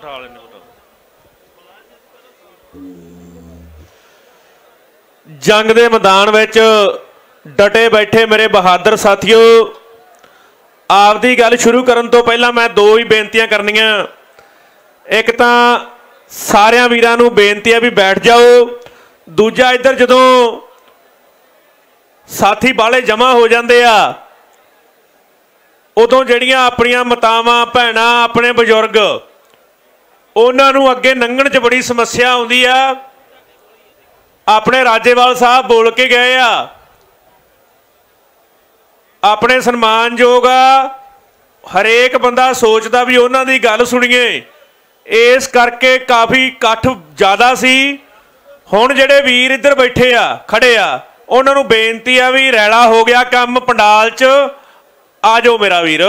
ਬਿਠਾ ਲੈਣੇ ਬਿਠਾ ਜੰਗ ਦੇ ਮੈਦਾਨ ਵਿੱਚ ਡਟੇ ਬੈਠੇ ਮੇਰੇ ਬਹਾਦਰ ਸਾਥੀਓ, ਆਪਦੀ ਗੱਲ ਸ਼ੁਰੂ ਕਰਨ ਤੋਂ ਪਹਿਲਾਂ ਮੈਂ ਦੋ ਹੀ ਬੇਨਤੀਆਂ ਕਰਨੀਆਂ। ਇੱਕ ਤਾਂ ਸਾਰਿਆਂ ਵੀਰਾਂ ਨੂੰ ਬੇਨਤੀ ਹੈ ਵੀ ਬੈਠ ਜਾਓ। ਦੂਜਾ, ਇੱਧਰ ਜਦੋਂ ਸਾਥੀ ਬਾਲੇ ਜਮਾ ਹੋ ਜਾਂਦੇ ਆ, ਉਦੋਂ ਜਿਹੜੀਆਂ ਆਪਣੀਆਂ ਮਤਾਵਾਂ, ਭੈਣਾਂ, ਆਪਣੇ ਬਜ਼ੁਰਗ ਉਹਨਾਂ ਨੂੰ ਅੱਗੇ ਲੰਘਣ 'ਚ ਬੜੀ ਸਮੱਸਿਆ ਆਉਂਦੀ ਆ। ਆਪਣੇ ਰਾਜੇਵਾਲ ਸਾਹਿਬ ਬੋਲ ਕੇ ਗਏ ਆ। ਆਪਣੇ ਸਨਮਾਨਯੋਗ ਆ। ਹਰੇਕ ਬੰਦਾ ਸੋਚਦਾ ਵੀ ਉਹਨਾਂ ਦੀ ਗੱਲ ਸੁਣੀਏ। ਇਸ ਕਰਕੇ ਕਾਫੀ ਇਕੱਠ ਜ਼ਿਆਦਾ ਸੀ। ਹੁਣ ਜਿਹੜੇ ਵੀਰ ਇੱਧਰ ਬੈਠੇ ਆ, ਖੜੇ ਆ, ਉਹਨਾਂ ਨੂੰ ਬੇਨਤੀ ਆ ਵੀ ਰੈਲਾ ਹੋ ਗਿਆ ਕੰਮ ਪੰਡਾਲ 'ਚ। ਆ ਜਾਓ ਮੇਰਾ ਵੀਰ,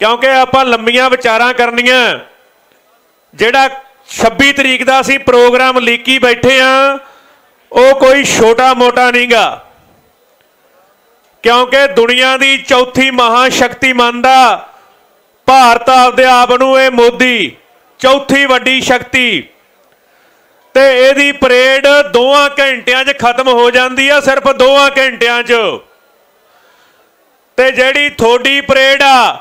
ਕਿਉਂਕਿ ਆਪਾਂ ਲੰਮੀਆਂ ਵਿਚਾਰਾਂ ਕਰਨੀਆਂ। ਜਿਹੜਾ 26 ਤਰੀਕ ਦਾ ਅਸੀਂ ਪ੍ਰੋਗਰਾਮ ਲੀਕੀ ਬੈਠੇ ਆ, ਉਹ ਕੋਈ ਛੋਟਾ ਮੋਟਾ ਨਹੀਂਗਾ। ਕਿਉਂਕਿ ਦੁਨੀਆ ਦੀ ਚੌਥੀ ਮਹਾ ਸ਼ਕਤੀ ਮੰਨਦਾ ਭਾਰਤ ਆਪਦੇ ਆਪ ਨੂੰ ਇਹ ਮੋਦੀ, ਚੌਥੀ ਵੱਡੀ ਸ਼ਕਤੀ। ਤੇ ਇਹਦੀ ਪਰੇਡ ਦੋਆਂ ਘੰਟਿਆਂ 'ਚ ਖਤਮ ਹੋ ਜਾਂਦੀ ਆ, ਸਿਰਫ ਦੋਆਂ ਘੰਟਿਆਂ 'ਚ। ਤੇ ਜਿਹੜੀ ਥੋੜੀ ਪਰੇਡ ਆ,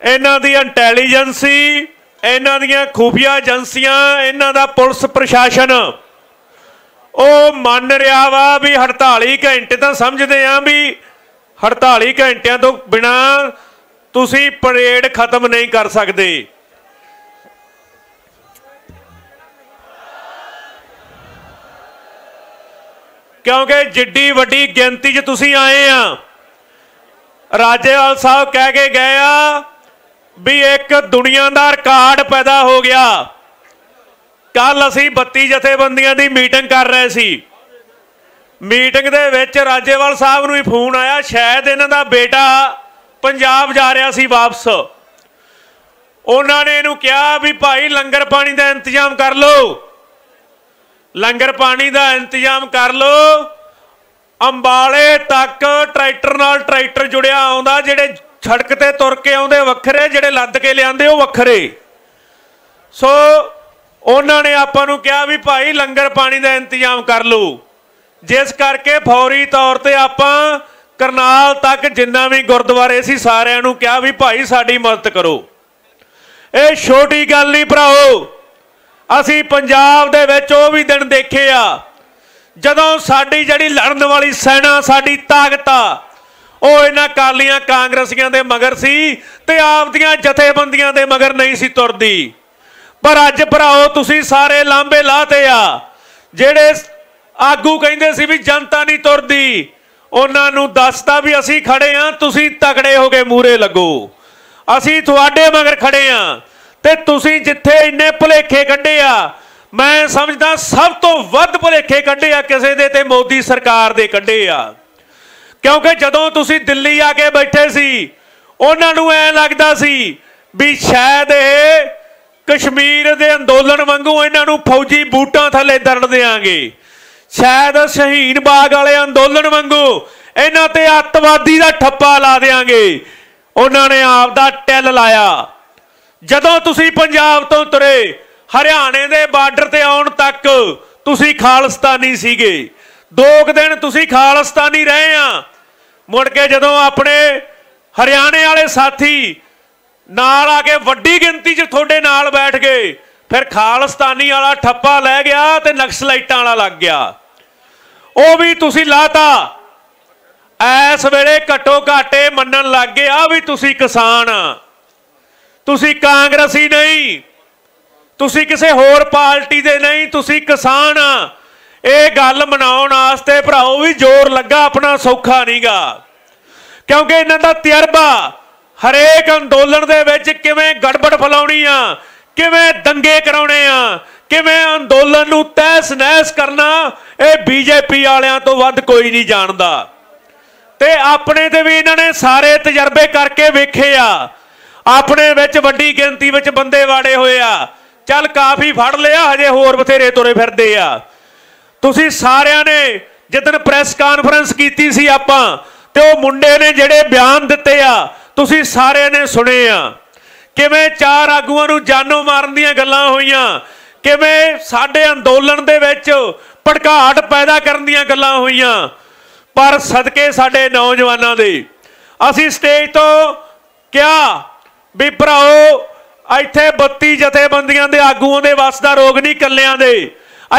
ਇਹਨਾਂ ਦੀ ਇੰਟੈਲੀਜੈਂਸੀ ਇਹਨਾਂ ਦੀਆਂ ਖੂਫੀਆ ਏਜੰਸੀਆਂ, ਇਹਨਾਂ ਦਾ ਪੁਲਿਸ ਪ੍ਰਸ਼ਾਸਨ, ਉਹ ਮੰਨ ਰਿਹਾ ਵਾ ਵੀ 48 ਘੰਟੇ ਤਾਂ ਸਮਝਦੇ ਆ ਵੀ 48 ਘੰਟਿਆਂ ਤੋਂ ਬਿਨਾ ਤੁਸੀਂ ਪਰੇਡ ਖਤਮ ਨਹੀਂ ਕਰ ਸਕਦੇ। ਕਿਉਂਕਿ ਜਿੱਡੀ ਵੱਡੀ ਗਿਣਤੀ 'ਚ ਤੁਸੀਂ ਆਏ ਆ, ਰਾਜੇਵਾਲ ਸਾਹਿਬ ਕਹਿ ਕੇ ਗਏ ਆ ਵੀ ਇੱਕ ਦੁਨੀਆ ਦਾ ਰਿਕਾਰਡ ਪੈਦਾ ਹੋ ਗਿਆ। ਕੱਲ ਅਸੀਂ 32 ਜਥੇਬੰਦੀਆਂ ਦੀ ਮੀਟਿੰਗ ਕਰ ਰਹੇ ਸੀ। ਮੀਟਿੰਗ ਦੇ ਵਿੱਚ ਰਾਜੇਵਾਲ ਸਾਹਿਬ ਨੂੰ ਹੀ ਫੋਨ ਆਇਆ। ਸ਼ਾਇਦ ਇਹਨਾਂ ਦਾ ਬੇਟਾ ਪੰਜਾਬ ਜਾ ਰਿਹਾ ਸੀ ਵਾਪਸ। ਉਹਨਾਂ ਨੇ ਇਹਨੂੰ ਕਿਹਾ ਵੀ ਭਾਈ ਲੰਗਰ ਪਾਣੀ ਦਾ ਇੰਤਜ਼ਾਮ ਕਰ ਲਓ। ਲੰਗਰ ਪਾਣੀ ਦਾ ਇੰਤਜ਼ਾਮ ਕਰ ਲਓ। ਅੰਬਾਲੇ ਤੱਕ ਟਰੈਕਟਰ ਨਾਲ ਟਰੈਕਟਰ ਜੁੜਿਆ ਆਉਂਦਾ, ਜਿਹੜੇ ਸੜਕ ਤੇ ਤੁਰ ਕੇ ਆਉਂਦੇ ਵੱਖਰੇ, ਜਿਹੜੇ ਲੱਦ ਕੇ ਲਿਆਂਦੇ ਉਹ ਵੱਖਰੇ। ਸੋ ਉਹਨਾਂ ਨੇ ਆਪਾਂ ਨੂੰ ਕਿਹਾ ਵੀ ਭਾਈ ਲੰਗਰ ਪਾਣੀ ਦਾ ਇੰਤਜ਼ਾਮ ਕਰ ਲਓ। ਜਿਸ ਕਰਕੇ ਫੌਰੀ ਤੌਰ ਤੇ ਆਪਾਂ ਕਰਨਾਲ ਤੱਕ ਜਿੰਨਾ ਵੀ ਗੁਰਦੁਆਰੇ ਸੀ ਸਾਰਿਆਂ ਨੂੰ ਕਿਹਾ ਵੀ ਭਾਈ ਸਾਡੀ ਮਦਦ ਕਰੋ। ਇਹ ਛੋਟੀ ਗੱਲ ਨਹੀਂ ਭਰਾਓ। ਅਸੀਂ ਪੰਜਾਬ ਦੇ ਵਿੱਚ ਉਹ ਵੀ ਦਿਨ ਦੇਖੇ ਆ, ਜਦੋਂ ਸਾਡੀ ਜਿਹੜੀ ਲੜਨ ਵਾਲੀ ਸੈਨਾ, ਸਾਡੀ ਤਾਕਤ ਆ ਉਹ ਇਹਨਾਂ ਕਾਲੀਆਂ ਕਾਂਗਰਸੀਆਂ ਦੇ ਮਗਰ ਸੀ ਤੇ ਆਪਦੀਆਂ ਜਥੇਬੰਦੀਆਂ ਦੇ ਮਗਰ ਨਹੀਂ ਸੀ ਤੁਰਦੀ। ਪਰ ਅੱਜ ਭਰਾਓ, ਤੁਸੀਂ ਸਾਰੇ ਲਾਂਬੇ ਲਾਤੇ ਆ। ਜਿਹੜੇ ਆਗੂ ਕਹਿੰਦੇ ਸੀ ਵੀ ਜਨਤਾ ਨਹੀਂ ਤੁਰਦੀ, ਉਹਨਾਂ ਨੂੰ ਦੱਸਤਾ ਵੀ ਅਸੀਂ ਖੜੇ ਆ, ਤੁਸੀਂ ਤਕੜੇ ਹੋ ਕੇ ਮੂਰੇ ਲੱਗੋ। ਅਸੀਂ ਤੁਹਾਡੇ ਮਗਰ ਖੜੇ ਆ ਤੇ ਤੁਸੀਂ ਜਿੱਥੇ ਇੰਨੇ ਭੁਲੇਖੇ ਕੱਢੇ ਆ, ਮੈਂ ਸਮਝਦਾ ਸਭ ਤੋਂ ਵੱਧ ਭੁਲੇਖੇ ਕੱਢੇ ਆ ਕਿਸੇ ਦੇ ਤੇ ਮੋਦੀ ਸਰਕਾਰ ਦੇ ਕੱਢੇ ਆ। ਕਿਉਂਕਿ ਜਦੋਂ ਤੁਸੀਂ ਦਿੱਲੀ ਆ ਕੇ ਬੈਠੇ ਸੀ, ਉਹਨਾਂ ਨੂੰ ਐ ਲੱਗਦਾ ਸੀ ਵੀ ਸ਼ਾਇਦ ਇਹ ਕਸ਼ਮੀਰ ਦੇ ਅੰਦੋਲਨ ਵਾਂਗੂ ਇਹਨਾਂ ਨੂੰ ਫੌਜੀ ਬੂਟਾਂ ਥੱਲੇ ਦਰੜ ਦੇਾਂਗੇ ਸ਼ਾਇਦ ਸ਼ਹੀਨ ਬਾਗ ਵਾਲੇ ਅੰਦੋਲਨ ਵਾਂਗੂ ਇਹਨਾਂ ਤੇ ਅੱਤਵਾਦੀ ਦਾ ਠੱਪਾ ਲਾ ਦੇਾਂਗੇ ਉਹਨਾਂ ਨੇ ਆਪ ਦਾ ਟੈਲ ਲਾਇਆ। ਜਦੋਂ ਤੁਸੀਂ ਪੰਜਾਬ ਤੋਂ ਤੁਰੇ, ਹਰਿਆਣੇ ਦੇ ਬਾਰਡਰ ਤੇ ਆਉਣ ਤੱਕ ਤੁਸੀਂ ਖਾਲਸਤਾਨੀ ਸੀਗੇ। ਦੋ ਕੁ ਦਿਨ ਤੁਸੀਂ ਖਾਲਸਤਾਨੀ ਰਹੇ ਆ। ਮੁੜ ਕੇ ਜਦੋਂ ਆਪਣੇ ਹਰਿਆਣੇ ਵਾਲੇ ਸਾਥੀ ਨਾਲ ਆ ਕੇ ਵੱਡੀ ਗਿਣਤੀ 'ਚ ਤੁਹਾਡੇ ਨਾਲ ਬੈਠ ਗਏ, ਫਿਰ ਖਾਲਸਤਾਨੀ ਵਾਲਾ ਠੱਪਾ ਲੈ ਗਿਆ ਤੇ ਨਕਸਲਾਈਟਾਂ ਵਾਲਾ ਲੱਗ ਗਿਆ। ਉਹ ਵੀ ਤੁਸੀਂ ਲਾਤਾ। ਐਸ ਵੇਲੇ ਘੱਟੋ ਘਾਟੇ ਮੰਨਣ ਲੱਗ ਗਏ ਆ ਵੀ ਤੁਸੀਂ ਕਿਸਾਨ ਆ। ਤੁਸੀਂ ਕਾਂਗਰਸੀ ਨਹੀਂ, ਤੁਸੀਂ ਕਿਸੇ ਹੋਰ ਪਾਰਟੀ ਦੇ ਨਹੀਂ, ਤੁਸੀਂ ਕਿਸਾਨ ਆ। ਇਹ ਗੱਲ ਮਨਾਉਣ ਵਾਸਤੇ ਭਰਾਓ ਵੀ ਜ਼ੋਰ ਲੱਗਾ, ਆਪਣਾ ਸੌਖਾ ਨਹੀਂਗਾ। ਕਿਉਂਕਿ ਇਹਨਾਂ ਦਾ ਤਜਰਬਾ ਹਰੇਕ ਅੰਦੋਲਨ ਦੇ ਵਿੱਚ ਕਿਵੇਂ ਗੜਬੜ ਫਲਾਉਣੀ ਆ, ਕਿਵੇਂ ਦੰਗੇ ਕਰਾਉਣੇ ਆ, ਕਿਵੇਂ ਅੰਦੋਲਨ ਨੂੰ ਤਹਿਸ ਨਹਿਸ ਕਰਨਾ, ਇਹ ਬੀਜੇਪੀ ਵਾਲਿਆਂ ਤੋਂ ਵੱਧ ਕੋਈ ਨਹੀਂ ਜਾਣਦਾ। ਤੇ ਆਪਣੇ ਤੇ ਵੀ ਇਹਨਾਂ ਨੇ ਸਾਰੇ ਤਜਰਬੇ ਕਰਕੇ ਵੇਖੇ ਆ। ਆਪਣੇ ਵਿੱਚ ਵੱਡੀ ਗਿਣਤੀ ਵਿੱਚ ਬੰਦੇ ਵਾੜੇ ਹੋਏ ਆ। ਚੱਲ ਕਾਫੀ ਫੜ ਲਿਆ, ਹਜੇ ਹੋਰ ਬਥੇਰੇ ਤੁਰੇ ਫਿਰਦੇ ਆ। ਤੁਸੀਂ ਸਾਰਿਆਂ ਨੇ ਜਿੱਦਣ ਪ੍ਰੈਸ ਕਾਨਫਰੰਸ ਕੀਤੀ ਸੀ ਆਪਾਂ, ਤੇ ਉਹ ਮੁੰਡੇ ਨੇ ਜਿਹੜੇ ਬਿਆਨ ਦਿੱਤੇ ਆ, ਤੁਸੀਂ ਸਾਰਿਆਂ ਨੇ ਸੁਣੇ ਆ। ਕਿਵੇਂ ਚਾਰ ਆਗੂਆਂ ਨੂੰ ਜਾਨੋਂ ਮਾਰਨ ਦੀਆਂ ਗੱਲਾਂ ਹੋਈਆਂ, ਕਿਵੇਂ ਸਾਡੇ ਅੰਦੋਲਨ ਦੇ ਵਿੱਚ ਭੜਕਾਟ ਪੈਦਾ ਕਰਨ ਦੀਆਂ ਗੱਲਾਂ ਹੋਈਆਂ, ਪਰ ਸਦਕੇ ਸਾਡੇ ਨੌਜਵਾਨਾਂ ਦੇ, ਅਸੀਂ ਸਟੇਜ ਤੋਂ ਕਿਹਾ ਵੀ ਭਰਾਓ, ਇੱਥੇ 32 ਜਥੇਬੰਦੀਆਂ ਦੇ ਆਗੂਆਂ ਦੇ ਵਸ ਦਾ ਰੋਗ ਨਹੀਂ ਕੱਲਿਆਂ ਦੇ।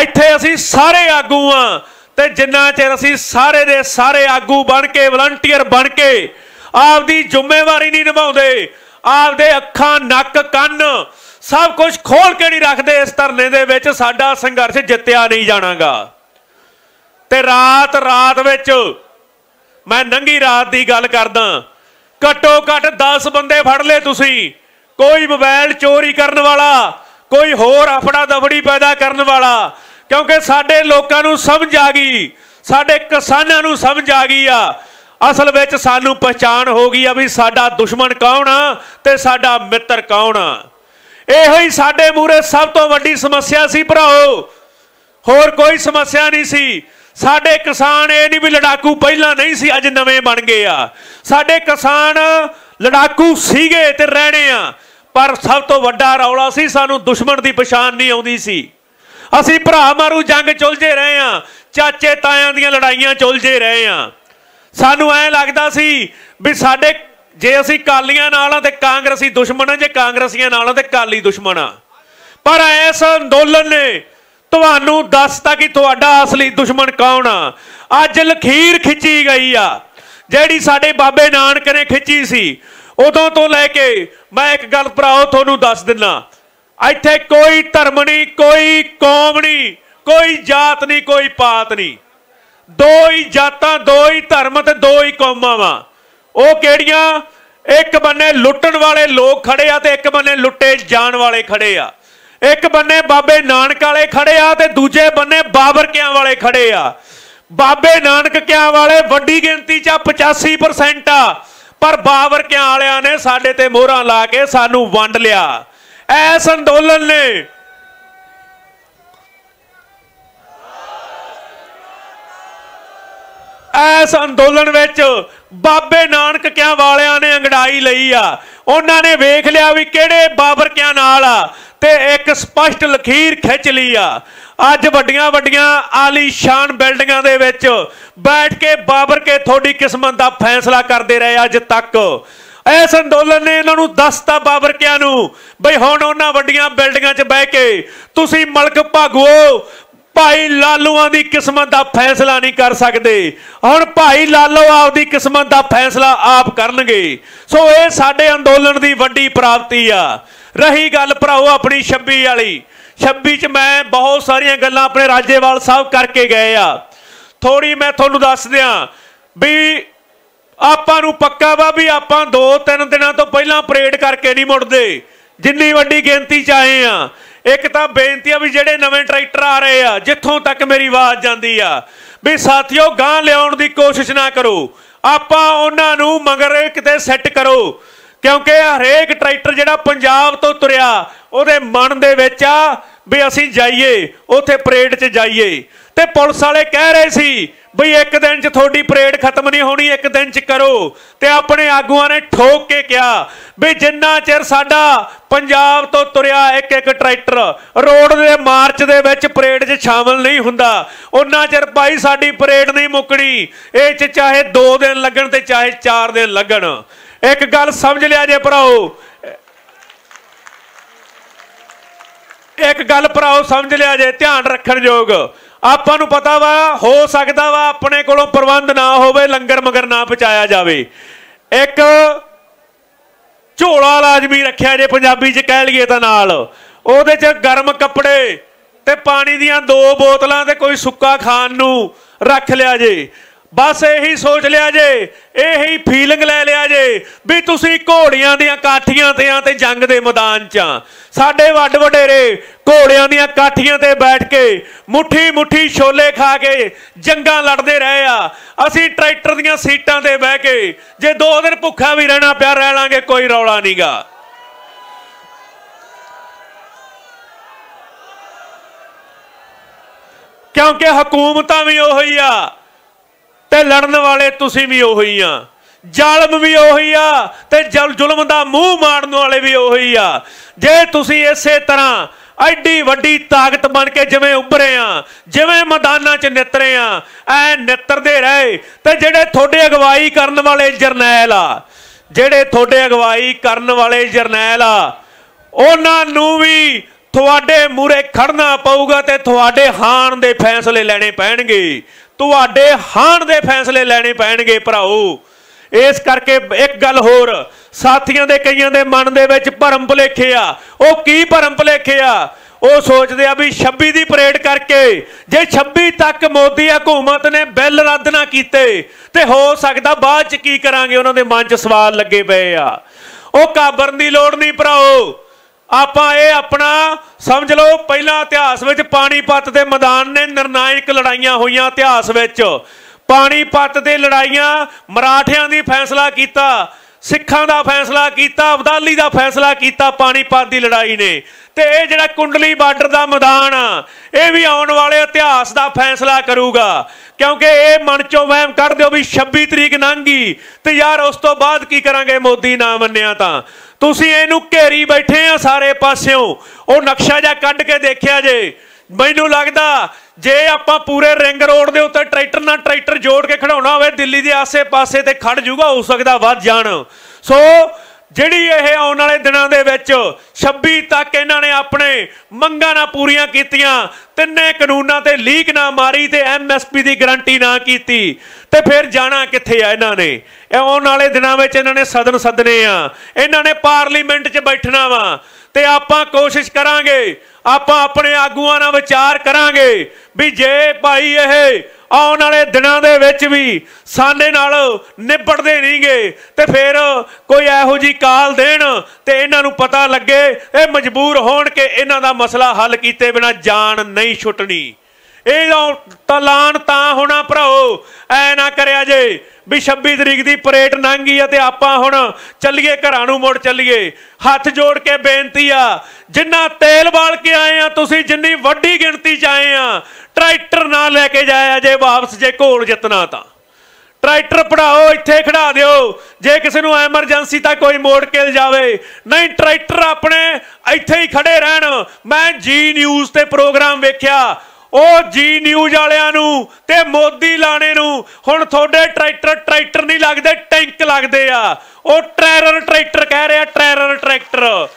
ਇੱਥੇ ਅਸੀਂ ਸਾਰੇ ਆਗੂ ਆ ਤੇ ਜਿੰਨਾ ਚਿਰ ਅਸੀਂ ਸਾਰੇ ਦੇ ਸਾਰੇ ਆਗੂ ਬਣ ਕੇ ਵਲੰਟੀਅਰ ਬਣ ਕੇ ਆਪਦੀ ਜ਼ਿੰਮੇਵਾਰੀ ਨਹੀਂ ਨਿਭਾਉਂਦੇ, ਆਪਦੇ ਅੱਖਾਂ, ਨੱਕ, ਕੰਨ ਸਭ ਕੁਝ ਖੋਲ ਕੇ ਨਹੀਂ ਰੱਖਦੇ, ਇਸ ਧਰਨੇ ਦੇ ਵਿੱਚ ਸਾਡਾ ਸੰਘਰਸ਼ ਜਿੱਤਿਆ ਨਹੀਂ ਜਾਣਾਗਾ। ਤੇ ਰਾਤ ਰਾਤ ਵਿੱਚ ਮੈਂ ਨੰਗੀ ਰਾਤ ਦੀ ਗੱਲ ਕਰਦਾ, ਘੱਟੋ ਘੱਟ 10 ਬੰਦੇ ਫੜ ਲਏ ਤੁਸੀਂ, ਕੋਈ ਮੋਬਾਈਲ ਚੋਰੀ ਕਰਨ ਵਾਲਾ, ਕੋਈ ਹੋਰ ਅਫੜਾ ਦਫੜੀ ਪੈਦਾ ਕਰਨ ਵਾਲਾ ਕਿਉਂਕਿ ਸਾਡੇ ਲੋਕਾਂ ਨੂੰ ਸਮਝ ਆ ਗਈ, ਸਾਡੇ ਕਿਸਾਨਾਂ ਨੂੰ ਸਮਝ ਆ ਗਈ ਆ। ਅਸਲ ਵਿੱਚ ਸਾਨੂੰ ਪਛਾਣ ਹੋ ਗਈ ਆ ਵੀ ਸਾਡਾ ਦੁਸ਼ਮਣ ਕੌਣ ਆ ਤੇ ਸਾਡਾ ਮਿੱਤਰ ਕੌਣ ਆ। ਇਹੋ ਹੀ ਸਾਡੇ ਮੂਰੇ ਸਭ ਤੋਂ ਵੱਡੀ ਸਮੱਸਿਆ ਸੀ ਭਰਾਓ। ਹੋਰ ਕੋਈ ਸਮੱਸਿਆ ਨਹੀਂ ਸੀ। ਸਾਡੇ ਕਿਸਾਨ ਇਹ ਨਹੀਂ ਵੀ ਲੜਾਕੂ ਪਹਿਲਾਂ ਨਹੀਂ ਸੀ, ਅੱਜ ਨਵੇਂ ਬਣ ਗਏ ਆ। ਸਾਡੇ ਕਿਸਾਨ ਲੜਾਕੂ ਸੀਗੇ ਤੇ ਰਹਿਣੇ ਆ, ਪਰ ਸਭ ਤੋਂ ਵੱਡਾ ਰੌਲਾ ਸੀ ਸਾਨੂੰ ਦੁਸ਼ਮਣ ਦੀ ਪਛਾਣ ਨਹੀਂ ਆਉਂਦੀ ਸੀ। ਅਸੀਂ ਭਰਾ ਮਾਰੂ ਜੰਗ ਚੁਲਝੇ ਰਹੇ ਆ ਚਾਚੇ ਤਾਇਆਂ ਦੀਆਂ ਲੜਾਈਆਂ ਚੁਲਝੇ ਰਹੇ ਆ ਸਾਨੂੰ ਐ ਲੱਗਦਾ ਸੀ ਵੀ ਸਾਡੇ ਜੇ ਅਸੀਂ ਕਾਲੀਆਂ ਨਾਲ ਆ ਤੇ ਕਾਂਗਰਸੀ ਦੁਸ਼ਮਣ ਆ ਜੇ ਕਾਂਗਰਸੀਆਂ ਨਾਲ ਆ ਤੇ ਕਾਲੀ ਦੁਸ਼ਮਣ ਆ ਪਰ ਇਸ ਅੰਦੋਲਨ ਨੇ ਤੁਹਾਨੂੰ ਦੱਸਤਾ ਕਿ ਤੁਹਾਡਾ ਅਸਲੀ ਦੁਸ਼ਮਣ ਕੌਣ ਆ। ਅੱਜ ਲਖੀਰ ਖਿੱਚੀ ਗਈ ਆ। ਜਿਹੜੀ ਸਾਡੇ ਬਾਬੇ ਨਾਨਕ ਨੇ ਖਿੱਚੀ ਸੀ, ਉਦੋਂ ਤੋਂ ਲੈ ਕੇ ਮੈਂ ਇੱਕ ਗੱਲ ਭਰਾਓ ਤੁਹਾਨੂੰ ਦੱਸ ਦਿੰਨਾ ਇੱਥੇ ਕੋਈ ਧਰਮ ਨਹੀਂ, ਕੋਈ ਕੌਮ ਨਹੀਂ, ਕੋਈ ਜਾਤ ਨਹੀਂ, ਕੋਈ ਪਾਤ ਨਹੀਂ। ਦੋ ਹੀ ਜਾਤਾਂ, ਦੋ ਹੀ ਧਰਮ ਤੇ ਦੋ ਹੀ ਕੌਮਾਂ ਵਾ। ਉਹ ਕਿਹੜੀਆਂ? ਇੱਕ ਬੰਨੇ ਲੁੱਟਣ ਵਾਲੇ ਲੋਕ ਖੜੇ ਆ ਤੇ ਇੱਕ ਬੰਨੇ ਲੁੱਟੇ ਜਾਣ ਵਾਲੇ ਖੜੇ ਆ। ਇੱਕ ਬੰਨੇ ਬਾਬੇ ਨਾਨਕ ਵਾਲੇ ਖੜੇ ਆ ਤੇ ਦੂਜੇ ਬੰਨੇ ਬਾਬਰ ਕਿਆਂ ਵਾਲੇ ਖੜੇ ਆ। ਬਾਬੇ ਨਾਨਕ ਕਿਆਂ ਵਾਲੇ ਵੱਡੀ ਗਿਣਤੀ 'ਚ 85% ਆ। ਪਰ ਬਾਬਰ ਕਿਆਂ ਵਾਲਿਆਂ ਨੇ ਸਾਡੇ ਤੇ ਮੋਹਰਾਂ ਲਾ ਕੇ ਸਾਨੂੰ ਵੰਡ ਲਿਆ। ਐਸ ਅੰਦੋਲਨ ਨੇ ਐਸ ਅੰਦੋਲਨ ਵਿੱਚ ਬਾਬੇ ਨਾਨਕ ਕਿਆਂ ਵਾਲਿਆਂ ਨੇ ਅੰਗੜਾਈ ਲਈ ਆ। ਉਹਨਾਂ ਨੇ ਵੇਖ ਲਿਆ ਵੀ ਕਿਹੜੇ ਬਾਬਰ ਕਿਆਂ ਨਾਲ ਆ ਤੇ ਇੱਕ ਸਪਸ਼ਟ ਲਖੀਰ ਖਿੱਚ ਲਈ ਆ। ਅੱਜ ਵੱਡੀਆਂ ਵੱਡੀਆਂ ਆਲੀਸ਼ਾਨ ਬਿਲਡਿੰਗਾਂ ਦੇ ਵਿੱਚ ਬੈਠ ਕੇ ਬਾਬਰ ਕੇ ਤੁਹਾਡੀ ਕਿਸਮਤ ਦਾ ਫੈਸਲਾ ਕਰਦੇ ਰਹੇ ਅੱਜ ਤੱਕ। ਇਸ ਅੰਦੋਲਨ ਨੇ ਇਹਨਾਂ ਨੂੰ ਦੱਸਤਾ ਬਾਬਰਕਿਆਂ ਨੂੰ, ਬਈ ਹੁਣ ਉਹਨਾਂ ਵੱਡੀਆਂ ਬਿਲਡਿੰਗਾਂ 'ਚ ਬਹਿ ਕੇ ਤੁਸੀਂ ਮਲਕ ਭਾਗੋ, ਭਾਈ ਲਾਲੂਆਂ ਦੀ ਕਿਸਮਤ ਦਾ ਫੈਸਲਾ ਨਹੀਂ ਕਰ ਸਕਦੇ। ਹੁਣ ਭਾਈ ਲਾਲੋ ਆਪਦੀ ਕਿਸਮਤ ਦਾ ਫੈਸਲਾ ਆਪ ਕਰਨਗੇ। ਸੋ ਇਹ ਸਾਡੇ ਅੰਦੋਲਨ ਦੀ ਵੱਡੀ ਪ੍ਰਾਪਤੀ ਆ। ਰਹੀ ਗੱਲ ਭਰਾਓ ਆਪਣੀ 26 ਵਾਲੀ। 26 ਚ ਮੈਂ ਬਹੁਤ ਸਾਰੀਆਂ ਗੱਲਾਂ ਆਪਣੇ ਰਾਜੇਵਾਲ ਸਾਹਿਬ ਕਰਕੇ ਗਏ ਆ। ਥੋੜੀ ਮੈਂ ਤੁਹਾਨੂੰ ਦੱਸ ਦਿਆਂ ਵੀ ਆਪਾਂ ਨੂੰ ਪੱਕਾ ਵਾ ਵੀ ਆਪਾਂ 2-3 ਦਿਨਾਂ ਤੋਂ ਪਹਿਲਾਂ ਪਰੇਡ ਕਰਕੇ ਨਹੀਂ ਮੁੜਦੇ। ਜਿੰਨੀ ਵੱਡੀ ਗਿਣਤੀ ਚ ਆਏ ਆ। ਇੱਕ ਤਾਂ ਬੇਨਤੀ ਆ ਵੀ ਜਿਹੜੇ ਨਵੇਂ ਟਰੈਕਟਰ ਆ ਰਹੇ ਆ, ਜਿੱਥੋਂ ਤੱਕ ਮੇਰੀ ਆਵਾਜ਼ ਜਾਂਦੀ ਆ, ਵੀ ਸਾਥੀਓ ਗਾਂ ਲਿਆਉਣ ਦੀ ਕੋਸ਼ਿਸ਼ ਨਾ ਕਰੋ। ਆਪਾਂ ਉਹਨਾਂ ਨੂੰ ਮਗਰ ਕਿਤੇ ਸੈੱਟ ਕਰੋ। ਕਿਉਂਕਿ ਹਰੇਕ ਟਰੈਕਟਰ ਜਿਹੜਾ ਪੰਜਾਬ ਤੋਂ ਤੁਰਿਆ, ਉਹਦੇ ਮਨ ਦੇ ਵਿੱਚ ਆ ਵੀ ਅਸੀਂ ਜਾਈਏ, ਉਥੇ ਪਰੇਡ 'ਚ ਜਾਈਏ। ਤੇ ਪੁਲਿਸ ਵਾਲੇ ਕਹਿ ਰਹੇ ਸੀ ਬਈ ਇੱਕ ਦਿਨ 'ਚ ਤੁਹਾਡੀ ਪਰੇਡ ਖਤਮ ਨਹੀਂ ਹੋਣੀ, ਇੱਕ ਦਿਨ 'ਚ ਕਰੋ। ਤੇ ਆਪਣੇ ਆਗੂਆਂ ਨੇ ਠੋਕ ਕੇ ਕਿਹਾ ਵੀ ਜਿੰਨਾ ਚਿਰ ਸਾਡਾ ਪੰਜਾਬ ਤੋਂ ਤੁਰਿਆ ਇੱਕ ਇੱਕ ਟਰੈਕਟਰ ਰੋਡ ਦੇ ਮਾਰਚ ਦੇ ਵਿੱਚ ਪਰੇਡ 'ਚ ਸ਼ਾਮਲ ਨਹੀਂ ਹੁੰਦਾ ਉਹਨਾਂ ਚਿਰ ਭਾਈ ਸਾਡੀ ਪਰੇਡ ਨਹੀਂ ਮੁੱਕਣੀ, ਇਹ 'ਚ ਚਾਹੇ 2 ਦਿਨ ਲੱਗਣ ਤੇ ਚਾਹੇ 4 ਦਿਨ ਲੱਗਣ। ਇੱਕ ਗੱਲ ਸਮਝ ਲਿਆ ਜੇ ਭਰਾਓ। ਇੱਕ ਗੱਲ ਭਰਾਓ ਸਮਝ ਲਿਆ ਜੇ, ਧਿਆਨ ਰੱਖਣ ਯੋਗ। ਆਪਾਂ ਨੂੰ ਪਤਾ ਵਾ, ਹੋ ਸਕਦਾ ਵਾ ਆਪਣੇ ਕੋਲੋਂ ਪ੍ਰਬੰਧ ਨਾ ਹੋਵੇ, ਲੰਗਰ ਮਗਰ ਨਾ ਪਹੁੰਚਾਇਆ ਜਾਵੇ। ਇੱਕ ਝੋਲਾ ਲਾਜ਼ਮੀ ਰੱਖਿਆ ਜੇ ਪੰਜਾਬੀ 'ਚ ਕਹਿ ਲਈਏ ਤਾਂ ਨਾਲ। ਉਹਦੇ 'ਚ ਗਰਮ ਕੱਪੜੇ ਤੇ ਪਾਣੀ ਦੀਆਂ ਦੋ ਬੋਤਲਾਂ ਤੇ ਕੋਈ ਸੁੱਕਾ ਖਾਣ ਨੂੰ ਰੱਖ ਲਿਆ ਜੇ। ਬਸ ਇਹੀ ਸੋਚ ਲਿਆ ਜੇ, ਇਹੀ ਫੀਲਿੰਗ ਲੈ ਲਿਆ ਜੇ ਵੀ ਤੁਸੀਂ ਘੋੜੀਆਂ ਦੀਆਂ ਕਾਠੀਆਂ ਤੇ ਆ ਤੇ ਜੰਗ ਦੇ ਮੈਦਾਨ 'ਚ ਆ। ਸਾਡੇ ਵੱਡ ਵਡੇਰੇ ਘੋੜਿਆਂ ਦੀਆਂ ਕਾਠੀਆਂ ਤੇ ਬੈਠ ਕੇ ਮੁੱਠੀ ਮੁੱਠੀ ਛੋਲੇ ਖਾ ਕੇ ਜੰਗਾਂ ਲੜਦੇ ਰਹੇ ਆ। ਅਸੀਂ ਟਰੈਕਟਰ ਦੀਆਂ ਸੀਟਾਂ ਤੇ ਬਹਿ ਕੇ ਜੇ ਦੋ ਦਿਨ ਭੁੱਖਾ ਵੀ ਰਹਿਣਾ ਪਿਆ, ਰਹਿ ਲਾਂਗੇ, ਕੋਈ ਰੌਲਾ ਨਹੀਂਗਾ ਕਿਉਂਕਿ ਹਕੂਮਤਾਂ ਵੀ ਉਹੀ ਆ। ਤੇ ਲੜਨ ਵਾਲੇ ਤੁਸੀਂ ਵੀ ਉਹੀ ਆ। ਜ਼ਾਲਮ ਵੀ ਉਹੀ ਆ ਤੇ ਜ਼ਲ- ਜ਼ੁਲਮ ਦਾ ਮੂੰਹ ਮਾਰਨ ਵਾਲੇ ਵੀ ਉਹੀ ਆ। ਜੇ ਤੁਸੀਂ ਇਸੇ ਤਰ੍ਹਾਂ ਐਡੀ ਵੱਡੀ ਤਾਕਤ ਬਣ ਕੇ ਜਿਵੇਂ ਉੱਭਰੇ ਆ, ਜਿਵੇਂ ਮੈਦਾਨਾਂ 'ਚ ਨਿਤਰੇ ਆ, ਐ ਨਿਤਰਦੇ ਰਹੇ ਤੇ ਜਿਹੜੇ ਤੁਹਾਡੇ ਅਗਵਾਈ ਕਰਨ ਵਾਲੇ ਜਰਨੈਲ ਆ, ਜਿਹੜੇ ਤੁਹਾਡੇ ਅਗਵਾਈ ਕਰਨ ਵਾਲੇ ਜਰਨੈਲ ਆ, ਉਹਨਾਂ ਨੂੰ ਵੀ ਤੁਹਾਡੇ ਮੂਰੇ ਖੜਨਾ ਪਊਗਾ ਤੇ ਤੁਹਾਡੇ ਹਾਣ ਦੇ ਫੈਸਲੇ ਲੈਣੇ ਪੈਣਗੇ। ਤੁਹਾਡੇ ਹਾਣ ਦੇ ਫੈਸਲੇ ਲੈਣੇ ਪੈਣਗੇ ਭਰਾਓ। ਇਸ ਕਰਕੇ ਇੱਕ ਗੱਲ ਹੋਰ, ਸਾਥੀਆਂ ਦੇ ਕਈਆਂ ਦੇ ਮਨ ਦੇ ਵਿੱਚ ਭਰਮ ਭੁਲੇਖੇ ਆ। ਉਹ ਕੀ ਭਰਮ ਭੁਲੇਖੇ ਆ? ਉਹ ਸੋਚਦੇ ਆ ਵੀ 26 ਦੀ ਪਰੇਡ ਕਰਕੇ, ਜੇ 26 ਤੱਕ ਮੋਦੀ ਹਕੂਮਤ ਨੇ ਬਿੱਲ ਰੱਦ ਨਾ ਕੀਤੇ, ਤੇ ਹੋ ਸਕਦਾ ਬਾਅਦ ਚ ਕੀ ਕਰਾਂਗੇ? ਉਹਨਾਂ ਦੇ ਮਨ 'ਚ ਸਵਾਲ ਲੱਗੇ ਪਏ ਆ। ਉਹ ਕਾਬਰਨ ਦੀ ਲੋੜ ਨਹੀਂ ਭਰਾਓ। ਆਪਾਂ ਇਹ ਆਪਣਾ ਸਮਝ ਲਓ, ਪਹਿਲਾਂ ਇਤਿਹਾਸ ਵਿੱਚ ਪਾਣੀਪਤ ਦੇ ਮੈਦਾਨ ਨੇ ਨਿਰਣਾਇਕ ਲੜਾਈਆਂ ਹੋਈਆਂ ਇਤਿਹਾਸ ਵਿੱਚ। ਪਾਣੀਪਤ ਦੇ ਲੜਾਈਆਂ ਮਰਾਠਿਆਂ ਦੀ ਫੈਸਲਾ ਕੀਤਾ। ਸਿੱਖਾਂ ਦਾ ਫੈਸਲਾ ਕੀਤਾ, ਅਬਦਾਲੀ ਦਾ ਫੈਸਲਾ ਕੀਤਾ, ਪਾਣੀਪਤ ਦੀ ਲੜਾਈ ਨੇ। ਤੇ ਇਹ ਜਿਹੜਾ ਕੁੰਡਲੀ ਬਾਰਡਰ ਦਾ ਮੈਦਾਨ ਆ, ਇਹ ਵੀ ਆਉਣ ਵਾਲੇ ਇਤਿਹਾਸ ਦਾ ਫੈਸਲਾ ਕਰੂਗਾ। ਕਿਉਂਕਿ ਇਹ ਮਨ ਚੋਂ ਵਹਿਮ ਕੱਢ ਦਿਓ ਵੀ 26 ਤਰੀਕ ਲੰਘੀ ਤੇ ਯਾਰ ਉਸ ਤੋਂ ਬਾਅਦ ਕੀ ਕਰਾਂਗੇ ਮੋਦੀ ਨਾ ਮੰਨਿਆ ਤਾਂ। ਤੁਸੀਂ ਇਹਨੂੰ ਘੇਰੀ ਬੈਠੇ ਆ ਸਾਰੇ ਪਾਸਿਓਂ। ਉਹ ਨਕਸ਼ਾ ਜਿਹਾ ਕੱਢ ਕੇ ਦੇਖਿਆ ਜੇ। ਮੈਨੂੰ ਲੱਗਦਾ ਜੇ ਆਪਾਂ ਪੂਰੇ ਰਿੰਗ ਰੋਡ ਦੇ ਉੱਤੇ ਟਰੈਕਟਰ ਨਾਲ ਟਰੈਕਟਰ ਜੋੜ ਕੇ ਖੜਾਉਣਾ ਹੋਵੇ, ਦਿੱਲੀ ਦੇ ਆਸੇ-ਪਾਸੇ ਤੇ ਖੜ ਜੂਗਾ ਹੋ ਸਕਦਾ ਵੱਧ ਜਾਣ। ਸੋ ਜਿਹੜੀ ਇਹ ਆਉਣ ਵਾਲੇ ਦਿਨਾਂ ਦੇ ਵਿੱਚ 26 ਤੱਕ ਇਹਨਾਂ ਨੇ ਆਪਣੇ ਮੰਗਾਂ ਨਾ ਪੂਰੀਆਂ ਕੀਤੀਆਂ, ਤਿੰਨੇ ਕਾਨੂੰਨਾਂ ਤੇ ਲੀਕ ਨਾ ਮਾਰੀ ਤੇ ਐਮਐਸਪੀ ਦੀ ਗਾਰੰਟੀ ਨਾ ਕੀਤੀ, ਤੇ ਫਿਰ ਜਾਣਾ ਕਿੱਥੇ ਆ ਇਹਨਾਂ ਨੇ? ਇਹ ਆਉਣ ਵਾਲੇ ਦਿਨਾਂ ਵਿੱਚ ਇਹਨਾਂ ਨੇ ਸਦਨ ਸੱਦਨੇ ਆ। ਇਹਨਾਂ ਨੇ ਪਾਰਲੀਮੈਂਟ 'ਚ ਬੈਠਣਾ ਵਾ। ਤੇ ਆਪਾਂ ਕੋਸ਼ਿਸ਼ ਕਰਾਂਗੇ, ਆਪਾਂ ਆਪਣੇ ਆਗੂਆਂ ਨਾਲ ਵਿਚਾਰ ਕਰਾਂਗੇ ਵੀ ਜੇ ਭਾਈ ਇਹ ਆਉਣ ਵਾਲੇ ਦਿਨਾਂ ਦੇ ਵਿੱਚ ਵੀ ਸਾਡੇ ਨਾਲ ਨਿਬੜਦੇ ਨਹੀਂਗੇ, ਤੇ ਫਿਰ ਕੋਈ ਇਹੋ ਜੀ ਕਾਲ ਦੇਣ ਤੇ ਇਹਨਾਂ ਨੂੰ ਪਤਾ ਲੱਗੇ, ਇਹ ਮਜਬੂਰ ਹੋਣ ਕਿ ਇਹਨਾਂ ਦਾ ਮਸਲਾ ਹੱਲ ਕੀਤੇ ਬਿਨਾ ਜਾਨ ਨਹੀਂ ਛੁੱਟਣੀ। ਇਹ ਤਲਾਨ ਤਾਂ ਹੋਣਾ ਭਰਾਓ, ਐ ਨਾ ਕਰਿਆ ਜੇ ਵੀ 26 ਤਰੀਕ ਦੀ ਪਰੇਡ ਲੰਘੀ ਆ ਤੇ ਆਪਾਂ ਹੁਣ ਚੱਲੀਏ, ਘਰਾਂ ਨੂੰ ਮੁੜ ਚੱਲੀਏ। ਹੱਥ ਜੋੜ ਕੇ ਬੇਨਤੀ ਆ, ਜਿੰਨਾ ਤੇਲ ਬਾਲ ਕੇ ਆਏ ਆ, ਤੁਸੀਂ ਜਿੰਨੀ ਵੱਡੀ ਗਿਣਤੀ ਚ ਆਏ ਆ, ਟਰੈਕਟਰ ਨਾ ਲੈ ਕੇ ਜਾਇਆ ਜੇ ਵਾਪਸ ਜੇ ਘੋਲ ਜਿੱਤਣਾ ਤਾਂ। ਟਰੈਕਟਰ ਪੜਾਓ ਇੱਥੇ ਖੜਾ ਦਿਓ। ਜੇ ਕਿਸੇ ਨੂੰ ਐਮਰਜੈਂਸੀ ਤਾਂ ਕੋਈ ਮੋੜ ਕੇ ਜਾਵੇ। ਨਹੀਂ, ਟਰੈਕਟਰ ਆਪਣੇ ਇੱਥੇ ਹੀ ਖੜੇ ਰਹਿਣ। ਮੈਂ ਜੀ ਨਿਊਜ਼ ਤੇ ਪ੍ਰੋਗਰਾਮ ਵੇਖਿਆ। ਉਹ ਜੀ ਨਿਊਜ਼ ਵਾਲਿਆਂ ਨੂੰ ਤੇ ਮੋਦੀ ਲਾਣੇ ਨੂੰ। ਹੁਣ ਤੁਹਾਡੇ ਟਰੈਕਟਰ ਟਰੈਕਟਰ ਨਹੀਂ ਲੱਗਦੇ, ਟੈਂਕ ਲੱਗਦੇ ਆ। ਉਹ ਟਰੈਰਰ ਟਰੈਕਟਰ ਕਹਿ ਰਿਹਾ, ਟਰੈਰਰ ਟਰੈਕਟਰ।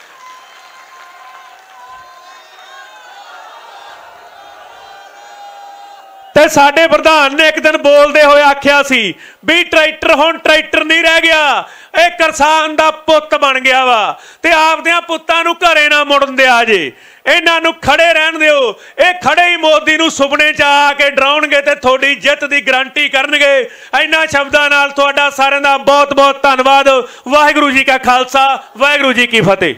ਤੇ ਸਾਡੇ ਪ੍ਰਧਾਨ ਨੇ ਇੱਕ ਦਿਨ ਬੋਲਦੇ ਹੋਏ ਆਖਿਆ ਸੀ ਵੀ ਟਰੈਕਟਰ ਹੁਣ ਟਰੈਕਟਰ ਨਹੀਂ ਰਹਿ ਗਿਆ। ਇਹ ਕਿਸਾਨ ਦਾ ਪੁੱਤ ਬਣ ਗਿਆ ਵਾ ਤੇ ਆਪਦਿਆਂ ਪੁੱਤਾਂ ਨੂੰ ਘਰੇ ਨਾ ਮੁੜਨ ਦਿਆ ਜੇ। ਇਹਨਾਂ ਨੂੰ ਖੜੇ ਰਹਿਣ ਦਿਓ। ਇਹ ਖੜੇ ਹੀ ਮੋਦੀ ਨੂੰ ਸੁਪਨੇ 'ਚ ਆ ਕੇ ਡਰਾਉਣਗੇ ਤੇ ਤੁਹਾਡੀ ਜਿੱਤ ਦੀ ਗਾਰੰਟੀ ਕਰਨਗੇ। ਇਹਨਾਂ ਸ਼ਬਦਾਂ ਨਾਲ ਤੁਹਾਡਾ ਸਾਰਿਆਂ ਦਾ ਬਹੁਤ ਬਹੁਤ ਧੰਨਵਾਦ। ਵਾਹਿਗੁਰੂ ਜੀ ਕਾ ਖਾਲਸਾ, ਵਾਹਿਗੁਰੂ ਜੀ ਕੀ ਫਤਿਹ।